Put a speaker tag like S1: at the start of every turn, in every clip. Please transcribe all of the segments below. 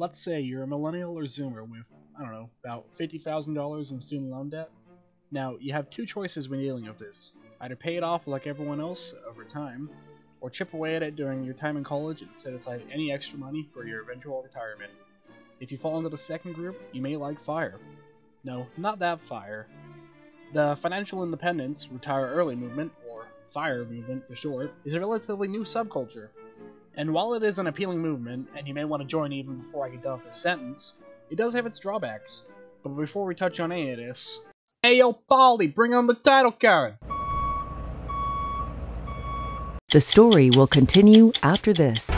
S1: let's say you're a millennial or zoomer with, I don't know, about $50,000 in student loan debt. Now, you have two choices when dealing with this. Either pay it off like everyone else over time, or chip away at it during your time in college and set aside any extra money for your eventual retirement. If you fall into the second group, you may like FIRE. No, not that FIRE. The Financial Independence Retire Early movement, or FIRE movement for short, is a relatively new subculture. And while it is an appealing movement, and you may want to join even before I get done with this sentence, it does have its drawbacks. But before we touch on any of this, hey yo, Polly, bring on the title card!
S2: The story will continue after this.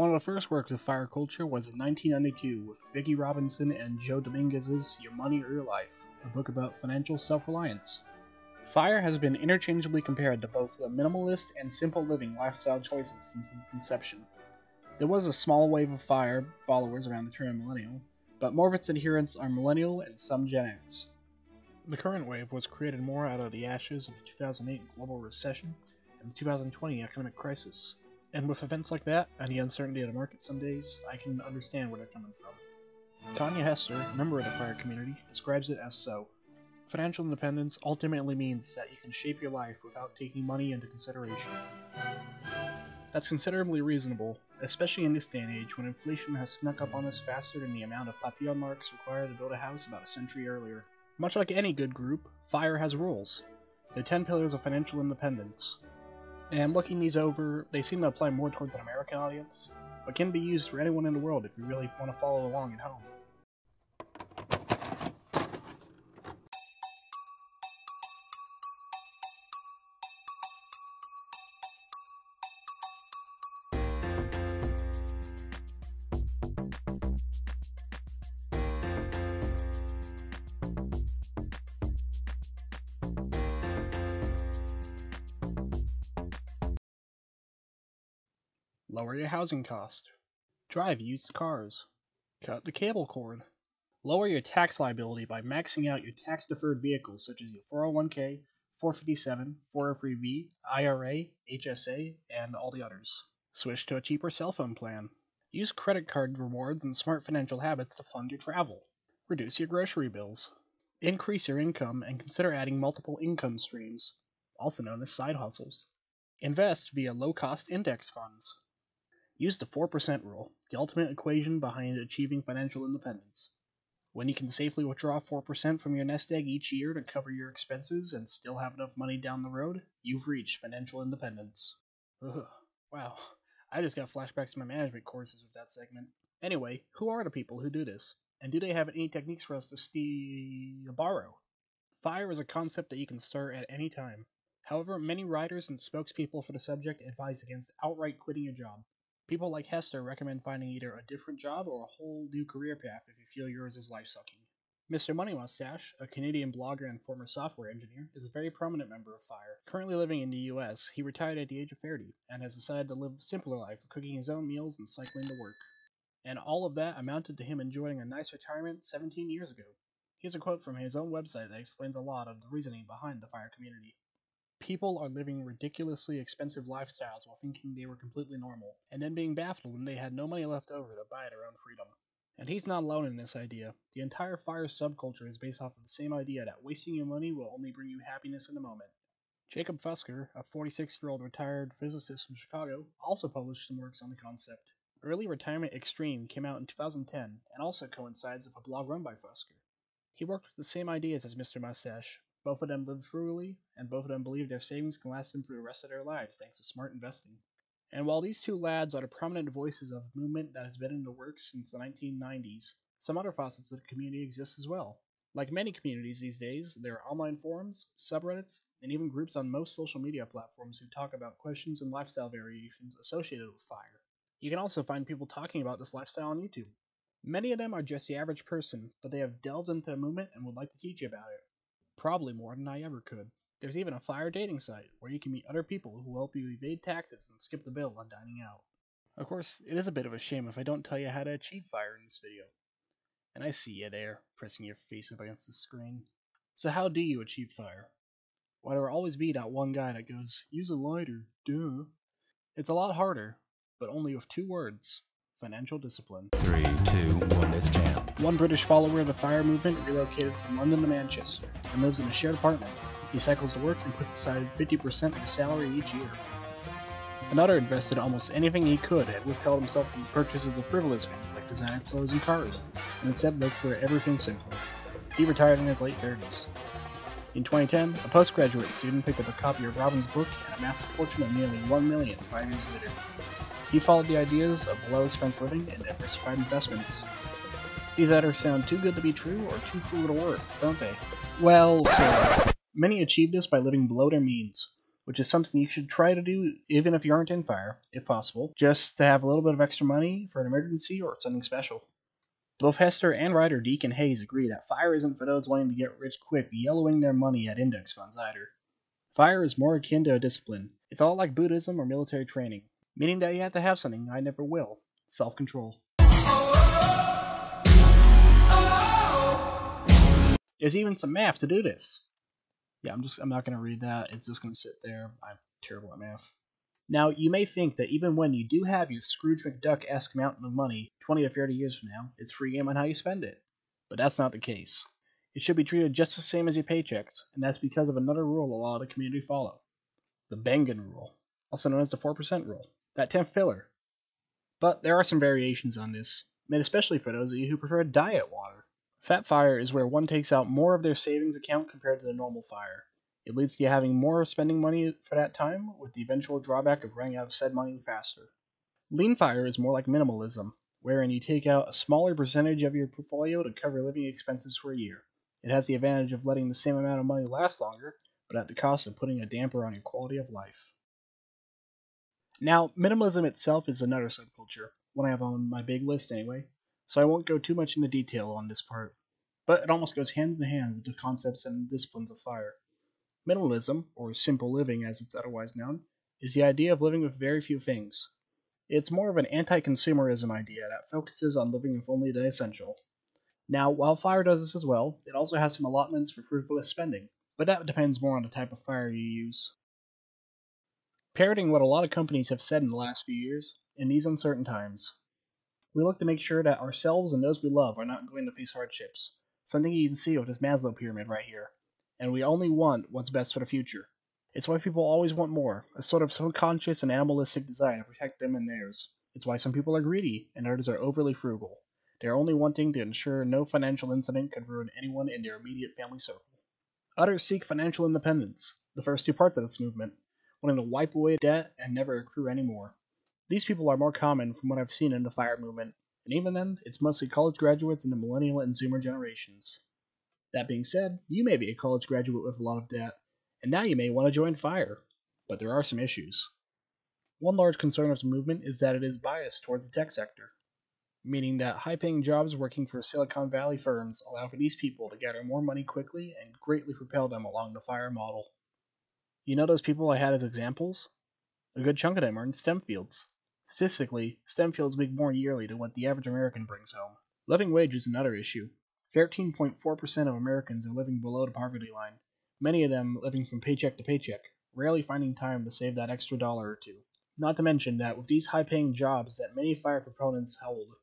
S1: One of the first works of fire culture was in 1992 with Vicki Robinson and Joe Dominguez's Your Money or Your Life, a book about financial self-reliance. Fire has been interchangeably compared to both the minimalist and simple living lifestyle choices since its inception. There was a small wave of Fire followers around the turn term millennial, but more of its adherents are millennial and some Gen X. The current wave was created more out of the ashes of the 2008 global recession and the 2020 economic crisis. And with events like that, and the uncertainty of the market some days, I can understand where they're coming from. Tanya Hester, a member of the FIRE community, describes it as so. Financial independence ultimately means that you can shape your life without taking money into consideration. That's considerably reasonable, especially in this day and age when inflation has snuck up on us faster than the amount of papier marks required to build a house about a century earlier. Much like any good group, FIRE has rules. The 10 pillars of financial independence, and looking these over, they seem to apply more towards an American audience, but can be used for anyone in the world if you really want to follow along at home. Lower your housing cost. Drive used cars. Cut the cable cord. Lower your tax liability by maxing out your tax deferred vehicles such as your 401k, 457, 403b, IRA, HSA, and all the others. Switch to a cheaper cell phone plan. Use credit card rewards and smart financial habits to fund your travel. Reduce your grocery bills. Increase your income and consider adding multiple income streams, also known as side hustles. Invest via low cost index funds. Use the 4% rule, the ultimate equation behind achieving financial independence. When you can safely withdraw 4% from your nest egg each year to cover your expenses and still have enough money down the road, you've reached financial independence. Ugh, wow, I just got flashbacks to my management courses with that segment. Anyway, who are the people who do this? And do they have any techniques for us to steal borrow? Fire is a concept that you can start at any time. However, many writers and spokespeople for the subject advise against outright quitting your job. People like Hester recommend finding either a different job or a whole new career path if you feel yours is life sucking. Mr. Money Mustache, a Canadian blogger and former software engineer, is a very prominent member of FIRE. Currently living in the US, he retired at the age of 30 and has decided to live a simpler life cooking his own meals and cycling to work. And all of that amounted to him enjoying a nice retirement 17 years ago. Here's a quote from his own website that explains a lot of the reasoning behind the FIRE community. People are living ridiculously expensive lifestyles while thinking they were completely normal, and then being baffled when they had no money left over to buy their own freedom. And he's not alone in this idea. The entire fire subculture is based off of the same idea that wasting your money will only bring you happiness in the moment. Jacob Fisker, a 46 year old retired physicist from Chicago, also published some works on the concept. Early Retirement Extreme came out in 2010 and also coincides with a blog run by Fisker. He worked with the same ideas as Mr. Mustache, both of them live frugally, and both of them believe their savings can last them for the rest of their lives thanks to smart investing. And while these two lads are the prominent voices of a movement that has been in the works since the 1990s, some other facets of the community exist as well. Like many communities these days, there are online forums, subreddits, and even groups on most social media platforms who talk about questions and lifestyle variations associated with fire. You can also find people talking about this lifestyle on YouTube. Many of them are just the average person, but they have delved into the movement and would like to teach you about it probably more than I ever could. There's even a fire dating site where you can meet other people who help you evade taxes and skip the bill on dining out. Of course, it is a bit of a shame if I don't tell you how to achieve fire in this video. And I see you there, pressing your face up against the screen. So how do you achieve fire? Why there will always be that one guy that goes, use a lighter, duh. It's a lot harder, but only with two words financial discipline.
S3: Three, two, one, it's jam.
S1: One British follower of the fire movement relocated from London to Manchester and lives in a shared apartment. He cycles to work and puts aside 50% of his salary each year. Another invested almost anything he could and withheld himself from purchases of frivolous things like designer clothes and cars, and instead looked for everything simple. He retired in his late 30s. In 2010, a postgraduate student picked up a copy of Robin's book and amassed a fortune of nearly 1 million five years later. He followed the ideas of low expense living and diversified investments. These either sound too good to be true or too fool to work, don't they? Well, so many achieve this by living below their means, which is something you should try to do even if you aren't in fire, if possible, just to have a little bit of extra money for an emergency or something special. Both Hester and writer Deacon Hayes agree that fire isn't for those wanting to get rich quick yellowing their money at index funds either. Fire is more akin to a discipline. It's all like Buddhism or military training, meaning that you have to have something I never will self control. There's even some math to do this. Yeah, I'm just I'm not gonna read that. It's just gonna sit there. I'm terrible at math. Now, you may think that even when you do have your Scrooge McDuck esque mountain of money 20 to 30 years from now, it's free game on how you spend it. But that's not the case. It should be treated just the same as your paychecks, and that's because of another rule a lot of the community follow the Bengen rule, also known as the 4% rule, that 10th pillar. But there are some variations on this, made especially for those of you who prefer diet water. Fat fire is where one takes out more of their savings account compared to the normal fire. It leads to you having more spending money for that time, with the eventual drawback of running out of said money faster. Lean fire is more like minimalism, wherein you take out a smaller percentage of your portfolio to cover living expenses for a year. It has the advantage of letting the same amount of money last longer, but at the cost of putting a damper on your quality of life. Now, minimalism itself is another subculture, one I have on my big list anyway, so I won't go too much into detail on this part, but it almost goes hand in hand with the concepts and disciplines of fire. Minimalism, or simple living as it's otherwise known, is the idea of living with very few things. It's more of an anti consumerism idea that focuses on living with only the essential. Now, while fire does this as well, it also has some allotments for frivolous spending, but that depends more on the type of fire you use. Parroting what a lot of companies have said in the last few years, in these uncertain times, we look to make sure that ourselves and those we love are not going to face hardships, something you can see with this Maslow pyramid right here, and we only want what's best for the future. It's why people always want more, a sort of subconscious and animalistic desire to protect them and theirs. It's why some people are greedy and others are overly frugal. They are only wanting to ensure no financial incident could ruin anyone in their immediate family circle. Others seek financial independence, the first two parts of this movement, wanting to wipe away debt and never accrue any more. These people are more common from what I've seen in the FIRE movement, and even then, it's mostly college graduates in the millennial and zoomer generations. That being said, you may be a college graduate with a lot of debt, and now you may want to join FIRE, but there are some issues. One large concern of the movement is that it is biased towards the tech sector, meaning that high paying jobs working for Silicon Valley firms allow for these people to gather more money quickly and greatly propel them along the FIRE model. You know those people I had as examples? A good chunk of them are in STEM fields. Statistically, STEM fields make more yearly than what the average American brings home. Living wage is another issue. 13.4% of Americans are living below the poverty line, many of them living from paycheck to paycheck, rarely finding time to save that extra dollar or two. Not to mention that with these high paying jobs that many fire proponents hold,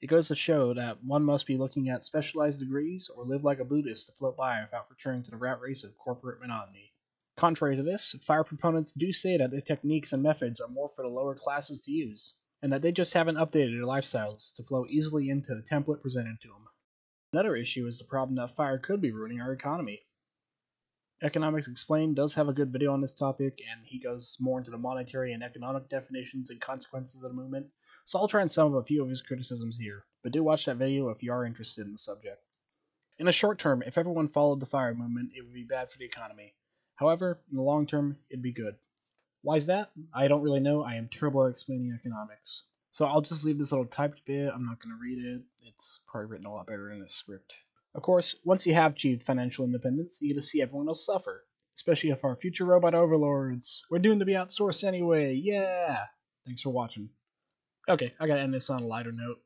S1: it goes to show that one must be looking at specialized degrees or live like a Buddhist to float by without returning to the rat race of corporate monotony. Contrary to this, fire proponents do say that the techniques and methods are more for the lower classes to use, and that they just haven't updated their lifestyles to flow easily into the template presented to them. Another issue is the problem that fire could be ruining our economy. Economics Explained does have a good video on this topic, and he goes more into the monetary and economic definitions and consequences of the movement, so I'll try and sum up a few of his criticisms here, but do watch that video if you are interested in the subject. In the short term, if everyone followed the fire movement, it would be bad for the economy. However, in the long term, it'd be good. Why is that? I don't really know. I am terrible at explaining economics. So I'll just leave this little typed bit. I'm not going to read it. It's probably written a lot better in this script. Of course, once you have achieved financial independence, you get to see everyone else suffer. Especially if our future robot overlords. We're doomed to be outsourced anyway. Yeah! Thanks for watching. Okay, I gotta end this on a lighter note.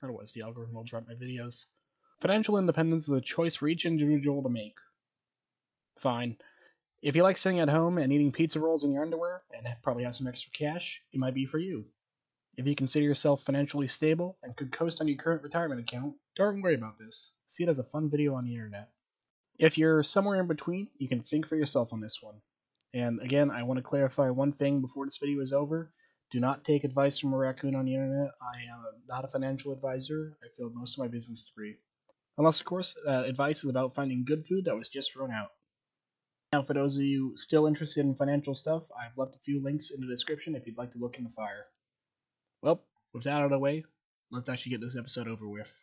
S1: Otherwise, the algorithm will drop my videos. Financial independence is a choice for each individual to make. Fine. If you like sitting at home and eating pizza rolls in your underwear and probably have some extra cash, it might be for you. If you consider yourself financially stable and could coast on your current retirement account, don't worry about this. See it as a fun video on the internet. If you're somewhere in between, you can think for yourself on this one. And again, I want to clarify one thing before this video is over. Do not take advice from a raccoon on the internet. I am not a financial advisor. I feel most of my business free. Unless, of course, uh, advice is about finding good food that was just thrown out. Now, for those of you still interested in financial stuff, I've left a few links in the description if you'd like to look in the fire. Well, with that out of the way, let's actually get this episode over with.